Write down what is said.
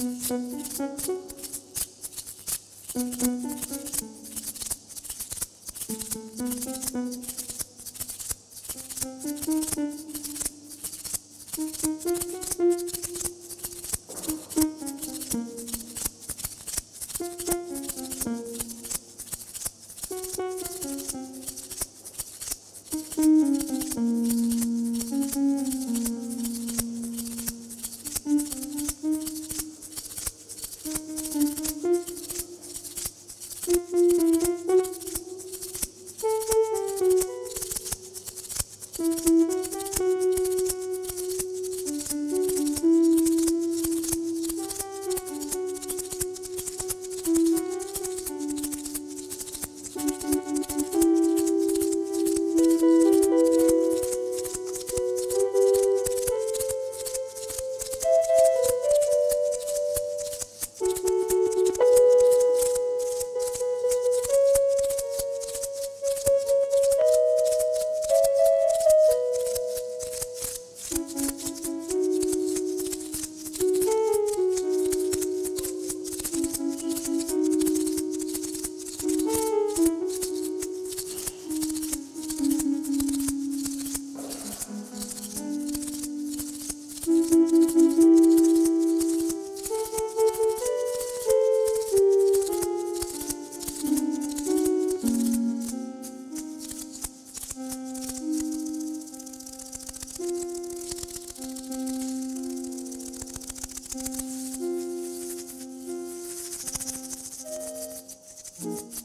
Música Mm-hmm.